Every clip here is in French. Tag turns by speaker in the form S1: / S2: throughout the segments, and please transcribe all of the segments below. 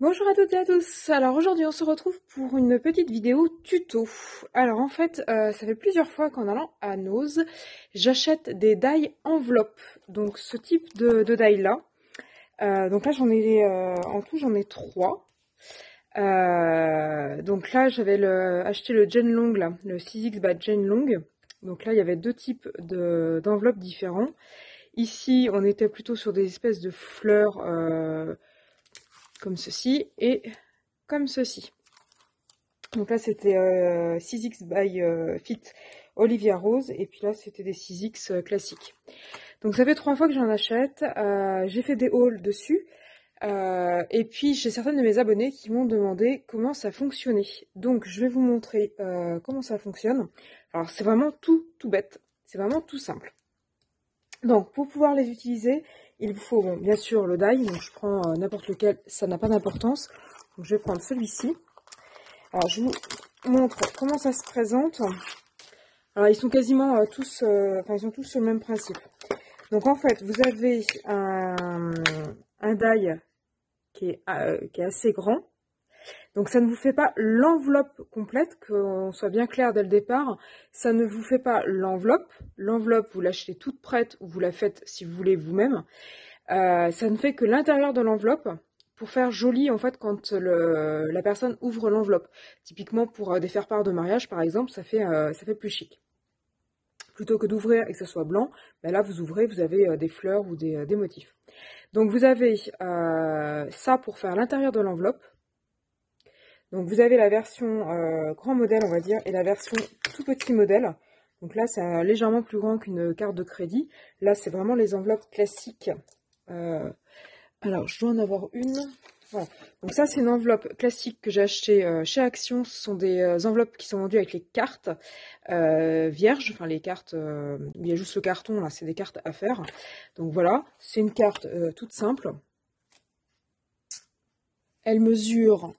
S1: Bonjour à toutes et à tous. Alors aujourd'hui on se retrouve pour une petite vidéo tuto. Alors en fait euh, ça fait plusieurs fois qu'en allant à Nose j'achète des die enveloppes. Donc ce type de, de die là. Euh, donc là j'en ai euh, en tout j'en ai trois. donc là j'avais acheté le Long là, le 6X by Long. Donc là il y avait deux types d'enveloppes différents. Ici on était plutôt sur des espèces de fleurs comme ceci et comme ceci. Donc là c'était 6X euh, by euh, Fit Olivia Rose et puis là c'était des 6X euh, classiques. Donc ça fait trois fois que j'en achète, j'ai fait des hauls dessus et puis j'ai certaines de mes abonnés qui m'ont demandé comment ça fonctionnait. Donc je vais vous montrer comment ça fonctionne. Alors c'est vraiment tout tout bête, c'est vraiment tout simple. Donc pour pouvoir les utiliser, il vous faut bien sûr le die, donc je prends euh, n'importe lequel, ça n'a pas d'importance. Donc je vais prendre celui-ci. Alors je vous montre comment ça se présente. Alors ils sont quasiment euh, tous, euh, enfin ils sont tous sur le même principe. Donc en fait vous avez un, un die qui est, qui est assez grand. Donc ça ne vous fait pas l'enveloppe complète, qu'on soit bien clair dès le départ. Ça ne vous fait pas l'enveloppe. L'enveloppe, vous l'achetez toute prête ou vous la faites si vous voulez vous-même. Euh, ça ne fait que l'intérieur de l'enveloppe pour faire joli en fait quand la personne ouvre l'enveloppe. Typiquement pour euh, des faire-part de mariage par exemple, ça fait, euh, ça fait plus chic. Plutôt que d'ouvrir et que ce soit blanc, ben là vous ouvrez, vous avez des fleurs ou des motifs. Donc vous avez ça pour faire l'intérieur de l'enveloppe. Donc vous avez la version euh, grand modèle, on va dire, et la version tout petit modèle. Donc là, c'est légèrement plus grand qu'une carte de crédit. Là, c'est vraiment les enveloppes classiques. Euh, alors, je dois en avoir une. Donc ça, c'est une enveloppe classique que j'ai achetée euh, chez Action. Ce sont des enveloppes qui sont vendues avec les cartes vierges. Enfin, les cartes, il y a juste le carton, là, c'est des cartes à faire. Donc voilà, c'est une carte toute simple. Elle mesure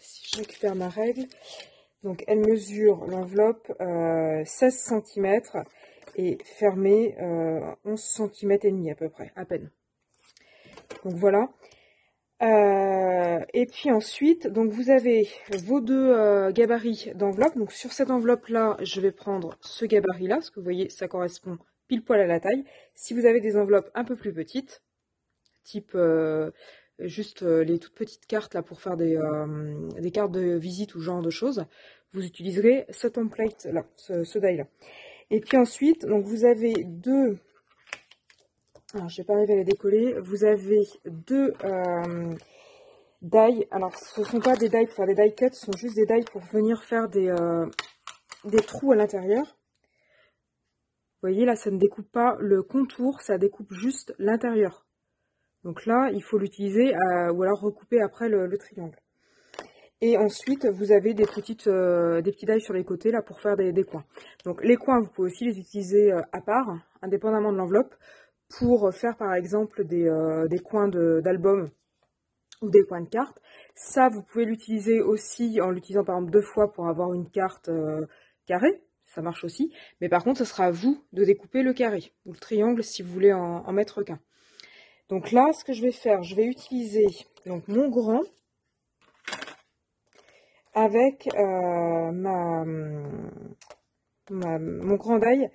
S1: si je récupère ma règle, donc elle mesure l'enveloppe 16 euh, cm et fermée 11 cm et demi à peu près, à peine. Donc voilà. Euh, et puis ensuite, donc vous avez vos deux euh, gabarits d'enveloppe. Donc sur cette enveloppe-là, je vais prendre ce gabarit-là, parce que vous voyez, ça correspond pile poil à la taille. Si vous avez des enveloppes un peu plus petites, type juste euh, les toutes petites cartes là pour faire euh, des, cartes de visite ou genre de choses, vous utiliserez ce template là, ce, die là. Et puis ensuite, donc vous avez deux, alors je vais pas arriver à les décoller, vous avez deux euh, die, alors ce ne sont pas des die pour faire des die cuts, ce sont juste des die pour venir faire des, des trous à l'intérieur. Vous voyez là, ça ne découpe pas le contour, ça découpe juste l'intérieur. Donc là, il faut l'utiliser euh, ou alors recouper après le, triangle. Et ensuite, vous avez des, petites, euh, des petits dailles sur les côtés là pour faire des, coins. Donc les coins, vous pouvez aussi les utiliser euh, à part, indépendamment de l'enveloppe, pour faire par exemple des, coins d'album ou des coins de cartes. Ça, vous pouvez l'utiliser aussi en l'utilisant par exemple deux fois pour avoir une carte carrée. Ça marche aussi. Mais par contre, ce sera à vous de découper le carré ou le triangle si vous voulez en mettre qu'un. Donc là, ce que je vais faire, je vais utiliser donc mon grand avec euh, ma, mon grand die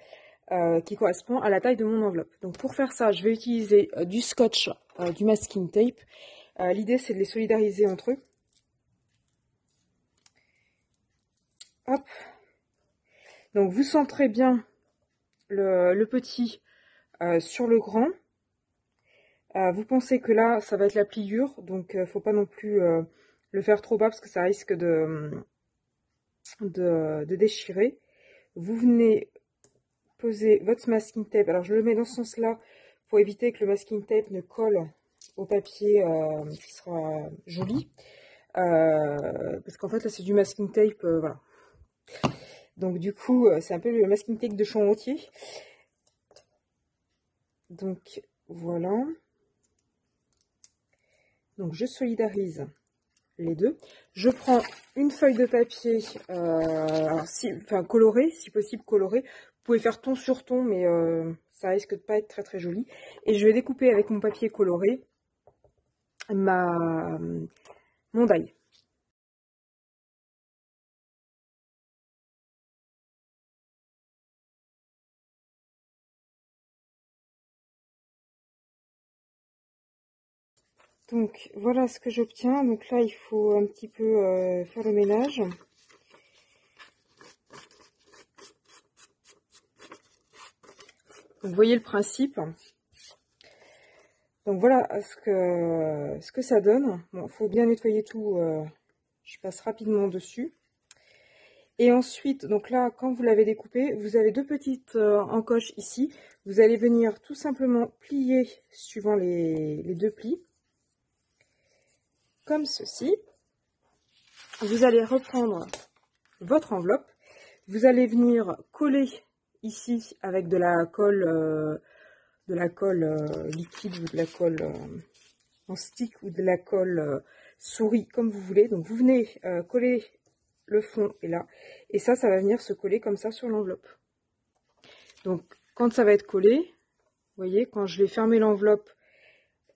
S1: euh, qui correspond à la taille de mon enveloppe. Donc pour faire ça, je vais utiliser euh, du scotch, du masking tape. L'idée, c'est de les solidariser entre eux. Hop. Donc vous centrez bien le petit sur le grand. Euh, vous pensez que là, ça va être la pliure, donc euh, faut pas non plus euh, le faire trop bas parce que ça risque de, de, déchirer. Vous venez poser votre masking tape. Alors je le mets dans ce sens-là pour éviter que le masking tape ne colle au papier qui sera joli. parce qu'en fait là c'est du masking tape. Donc du coup c'est un peu le masking tape de champ entier. Donc voilà. Donc je solidarise les deux. Je prends une feuille de papier, euh, si, enfin colorée, si possible colorée. Vous pouvez faire ton sur ton, mais euh, ça risque de pas être très très joli. Et je vais découper avec mon papier coloré ma, mon die. Donc voilà ce que j'obtiens. Donc là il faut un petit peu euh, faire le ménage. vous voyez le principe. Donc voilà ce que, ça donne. Bon, faut bien nettoyer tout. Euh, je passe rapidement dessus. Et ensuite, donc là, quand vous l'avez découpé, vous avez deux petites euh, encoches ici. Vous allez venir tout simplement plier suivant les deux plis. Comme ceci. Vous allez reprendre votre enveloppe. Vous allez venir coller ici avec de la colle, euh, euh, liquide ou de la colle euh, en stick ou de la colle souris, comme vous voulez. Donc vous venez coller le fond et là, et ça, ça va venir se coller comme ça sur l'enveloppe. Donc quand ça va être collé, vous voyez, quand je vais fermer l'enveloppe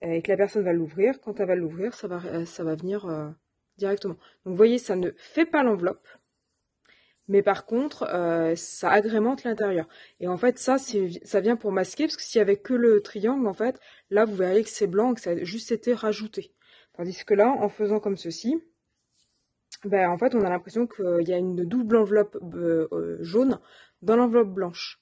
S1: et que la personne va l'ouvrir, quand elle va l'ouvrir, ça va, ça va venir directement. Donc vous voyez, ça ne fait pas l'enveloppe, mais par contre, euh, ça agrémente l'intérieur. Et en fait, ça, ça vient pour masquer, parce que s'il n'y avait que le triangle, en fait, là, vous verriez que c'est blanc, que ça a juste été rajouté. Tandis que là, en faisant comme ceci, ben, en fait, on a l'impression qu'il y a une double enveloppe euh, euh, jaune dans l'enveloppe blanche.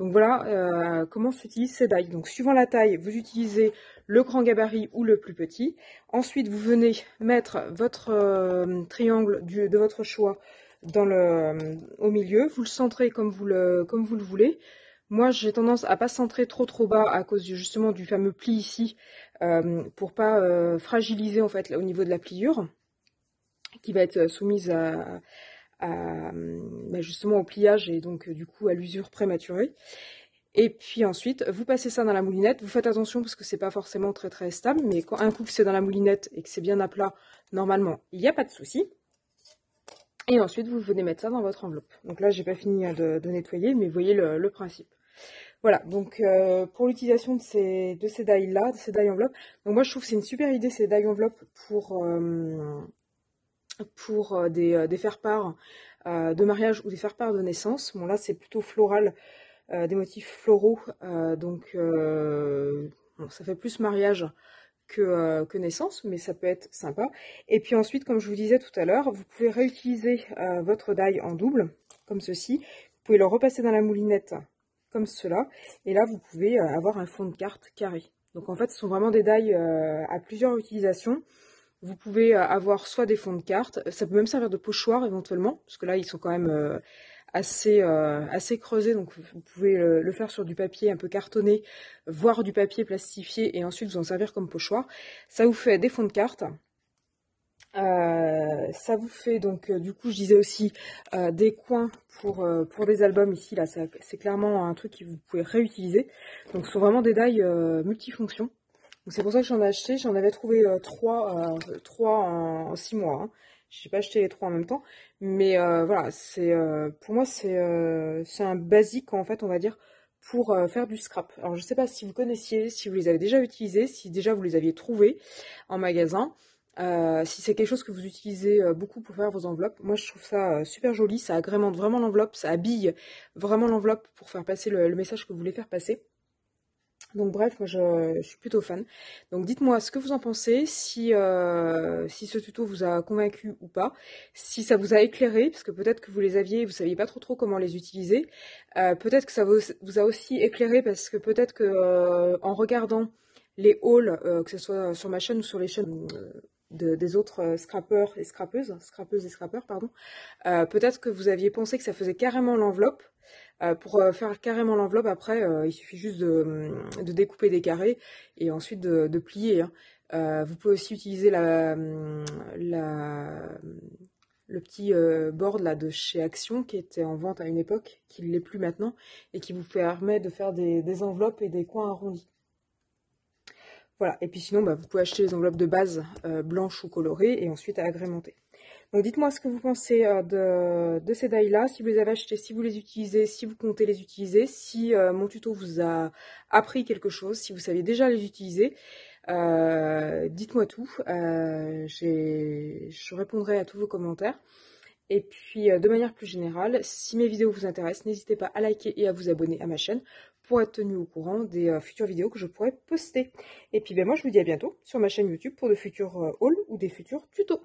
S1: Donc voilà comment s'utilise ces dailles. Donc suivant la taille, vous utilisez le grand gabarit ou le plus petit. Ensuite, vous venez mettre votre triangle de votre choix euh, au milieu. Vous le centrez comme vous le, voulez. Moi, j'ai tendance à pas centrer trop trop bas à cause justement du fameux pli ici, euh, pour pas euh, fragiliser au niveau de la pliure, qui va être soumise à, bah, justement au pliage et donc du coup à l'usure prématurée. Et puis ensuite, vous passez ça dans la moulinette. Vous faites attention parce que c'est pas forcément très très stable, mais quand un coup que c'est dans la moulinette et que c'est bien à plat, normalement, il n'y a pas de souci. Et ensuite, vous venez mettre ça dans votre enveloppe. Donc là, j'ai pas fini hein, de, nettoyer, mais voyez le, principe. Voilà, donc euh, pour l'utilisation de ces, de ces là de ces die enveloppes, donc moi je trouve que c'est une super idée ces die enveloppes pour, euh, pour euh, des, des faire-part de mariage ou des faire-part de naissance. Bon là c'est plutôt floral, des motifs floraux, donc ça fait plus mariage euh, que, naissance, mais ça peut être sympa. Et puis ensuite, comme je vous disais tout à l'heure, vous pouvez réutiliser euh, votre die en double, comme ceci. Vous pouvez le repasser dans la moulinette, comme cela. Et là, vous pouvez euh, avoir un fond de carte carré. Donc en fait, ce sont vraiment des die à plusieurs utilisations. Vous pouvez avoir soit des fonds de carte, ça peut même servir de pochoir éventuellement, parce que là, ils sont quand même assez, euh, assez creusé, donc vous pouvez le, faire sur du papier un peu cartonné, voire du papier plastifié, et ensuite vous en servir comme pochoir. Ça vous fait des fonds de cartes. Euh, ça vous fait donc euh, du coup je disais aussi des coins pour, pour des albums ici là c'est clairement un truc que vous pouvez réutiliser donc ce sont vraiment des dailles multifonctions c'est pour ça que j'en ai acheté j'en avais trouvé trois, trois en, six mois hein. Je n'ai pas acheté les trois en même temps, mais euh, voilà, euh, pour moi c'est euh, c'est un basique en fait, on va dire, pour faire du scrap. Alors je ne sais pas si vous connaissiez, si vous les avez déjà utilisés, si déjà vous les aviez trouvés en magasin. si c'est quelque chose que vous utilisez beaucoup pour faire vos enveloppes, moi je trouve ça super joli, ça agrémente vraiment l'enveloppe, ça habille vraiment l'enveloppe pour faire passer le, message que vous voulez faire passer. Donc bref, moi je, suis plutôt fan. Donc dites-moi ce que vous en pensez, si, euh, si ce tuto vous a convaincu ou pas, si ça vous a éclairé, parce que peut-être que vous les aviez et vous saviez pas trop trop comment les utiliser. Euh, peut-être que ça vous, a aussi éclairé parce que peut-être que euh, en regardant les hauls, que ce soit sur ma chaîne ou sur les chaînes des autres scrappers et scrappeuses, scrappeuses et scrappeurs, pardon, peut-être que vous aviez pensé que ça faisait carrément l'enveloppe. Euh, pour euh, faire carrément l'enveloppe, après, euh, il suffit juste de, découper des carrés et ensuite de, plier. Hein. vous pouvez aussi utiliser la, le petit board là, de chez Action qui était en vente à une époque, qui ne l'est plus maintenant, et qui vous permet de faire des, enveloppes et des coins arrondis. Voilà, et puis sinon, bah, vous pouvez acheter les enveloppes de base blanches ou colorées et ensuite agrémenter. Donc dites-moi ce que vous pensez euh, de, ces dailles-là, si vous les avez achetées, si vous les utilisez, si vous comptez les utiliser, si euh, mon tuto vous a appris quelque chose, si vous saviez déjà les utiliser. Dites-moi tout, je répondrai à tous vos commentaires. Et puis, de manière plus générale, si mes vidéos vous intéressent, n'hésitez pas à liker et à vous abonner à ma chaîne pour être tenu au courant des futures vidéos que je pourrai poster. Et puis, ben, moi, je vous dis à bientôt sur ma chaîne YouTube pour de futurs hauls ou des futurs tutos.